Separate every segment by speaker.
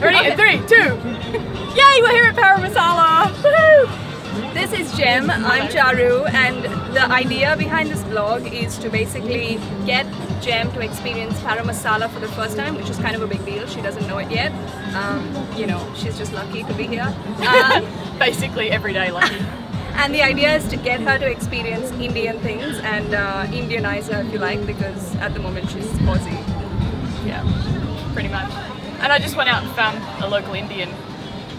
Speaker 1: Ready? In three, two. Yay, we're here at Parramasala. This is Gem, I'm Charu, and the idea behind this vlog is to basically get Gem to experience Parramasala for the first time, which is kind of a big deal. She doesn't know it yet. Um, you know, she's just lucky to be here. Um,
Speaker 2: Basically everyday lucky.
Speaker 1: and the idea is to get her to experience Indian things and uh, Indianize her, if you like, because at the moment she's Aussie.
Speaker 2: yeah, pretty much. And I just went out and found a local Indian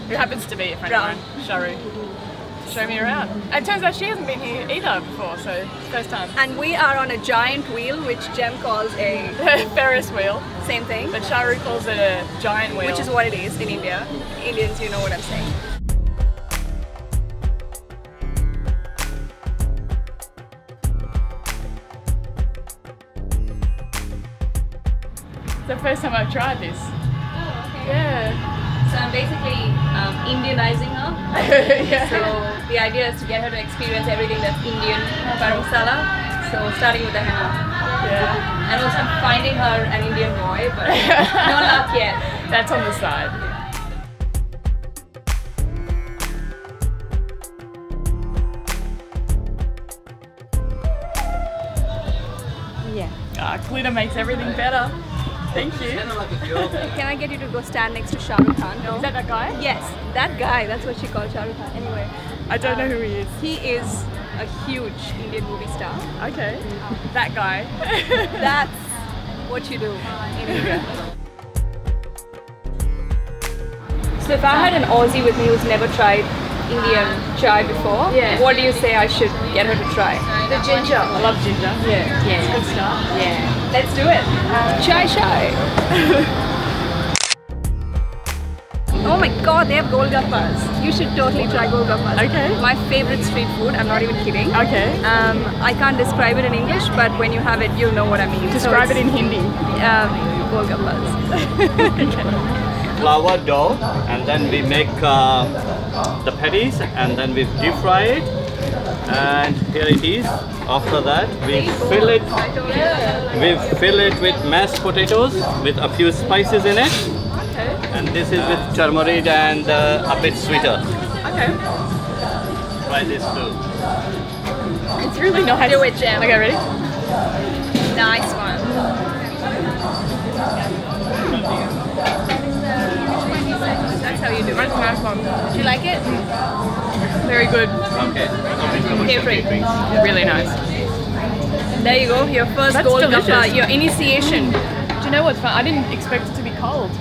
Speaker 2: who happens to be a friend
Speaker 1: Right.
Speaker 2: of mine, Charu, to show me around. And it turns out she hasn't been here either before, so it's first time.
Speaker 1: And we are on a giant wheel, which Gem calls a
Speaker 2: Ferris wheel,
Speaker 1: same thing.
Speaker 2: but Charu calls it a giant wheel.
Speaker 1: which is what it is in India. Indians, you know what I'm saying.
Speaker 2: It's the first time I've tried this. Yeah.
Speaker 1: So I'm basically um, Indianizing her.
Speaker 2: yeah.
Speaker 1: So the idea is to get her to experience everything that's Indian garam masala. So starting with the henna.
Speaker 2: yeah.
Speaker 1: And also I'm finding her an Indian boy, but no luck yet.
Speaker 2: That's on the side.
Speaker 1: Yeah.
Speaker 2: Ah, glitter makes everything better. Thank you.
Speaker 1: Can I get you to go stand next to Shah Rukh Khan? No.
Speaker 2: Is that that guy?
Speaker 1: Yes, that guy. That's what she called Shah Rukh Khan. Anyway,
Speaker 2: I don't know um, who he is.
Speaker 1: he is a huge Indian movie star.
Speaker 2: Okay. That guy.
Speaker 1: That's what you do in India. So if I had an Aussie with me who's never tried Indian chai before,
Speaker 2: Yeah.
Speaker 1: what do you say I should get her to try?
Speaker 3: The ginger.
Speaker 2: I love ginger.
Speaker 1: Yeah.
Speaker 3: Yeah.
Speaker 2: Good stuff.
Speaker 3: Yeah.
Speaker 1: Let's do it. Chai chai. oh my god, they have golgappas. You should totally try golgappas.
Speaker 2: Okay.
Speaker 1: My favorite street food, I'm not even kidding.
Speaker 2: Okay.
Speaker 1: Um, I can't describe it in English, but when you have it, you'll know what I mean. So
Speaker 2: Describe it in Hindi.
Speaker 1: um, golgappas.
Speaker 4: flour dough and then we make uh, the patties and then we deep fry it and here it is after that we fill it we fill it with mashed potatoes with a few spices in it
Speaker 2: Okay.
Speaker 4: and this is with turmeric and uh, a bit sweeter
Speaker 2: Okay.
Speaker 4: try this too
Speaker 2: It's really nice.
Speaker 1: Do it, Gem.
Speaker 2: Okay, ready?
Speaker 1: How you do it.
Speaker 2: That's a nice one.
Speaker 1: Do you like it?
Speaker 2: Very good.
Speaker 4: okay
Speaker 1: Favorite.
Speaker 2: Really nice.
Speaker 1: There you go. Your first
Speaker 2: That's
Speaker 1: gold
Speaker 2: delicious.
Speaker 1: gappa, your initiation.
Speaker 2: Do you know what's fun? I didn't expect it to be cold.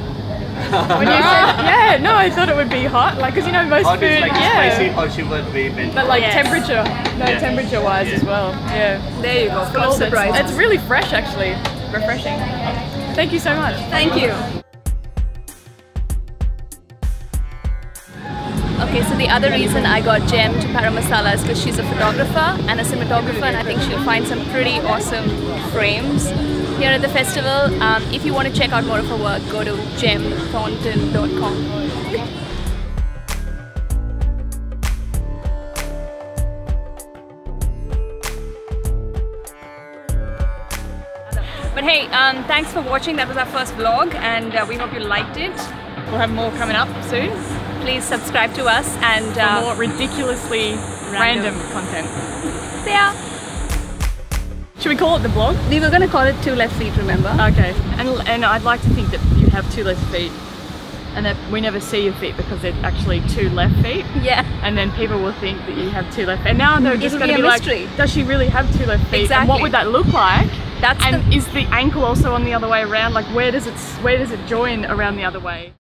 Speaker 2: When you said, yeah, no, I thought it would be hot. Like, cause you know most
Speaker 4: hot
Speaker 2: food,
Speaker 4: is like
Speaker 2: yeah.
Speaker 4: spicy or she would be meant
Speaker 2: But like
Speaker 1: Yes.
Speaker 2: temperature, no
Speaker 4: Yeah.
Speaker 2: temperature wise as well. Yeah.
Speaker 1: There you go. Full of
Speaker 2: Cold, it's-
Speaker 1: surprises.
Speaker 2: It's really fresh actually. Refreshing. Thank you so much.
Speaker 1: Thank you. Okay, so the other reason I got Gem to Parramasala is because she's a photographer and a cinematographer, and I think she'll find some pretty awesome frames here at the festival. Um, if you want to check out more of her work, go to gemthornton.com. But hey, um, thanks for watching. That was our first vlog, and uh, we hope you liked it.
Speaker 2: We'll have more coming up soon.
Speaker 1: Please subscribe to us and uh,
Speaker 2: more ridiculously random, content.
Speaker 1: see ya.
Speaker 2: Should we call it the blog?
Speaker 1: We were gonna call it two left feet, remember?
Speaker 2: Okay. And and I'd like to think that you have two left feet, and that we never see your feet because they're actually two left feet.
Speaker 1: yeah.
Speaker 2: And then people will think that you have two left feet. And now they're just going to
Speaker 1: be
Speaker 2: be, like, does she really have two left feet? Exactly. And what would that look like?
Speaker 1: That's
Speaker 2: And
Speaker 1: the
Speaker 2: is the ankle also on the other way around? Like where does it where does it join around the other way?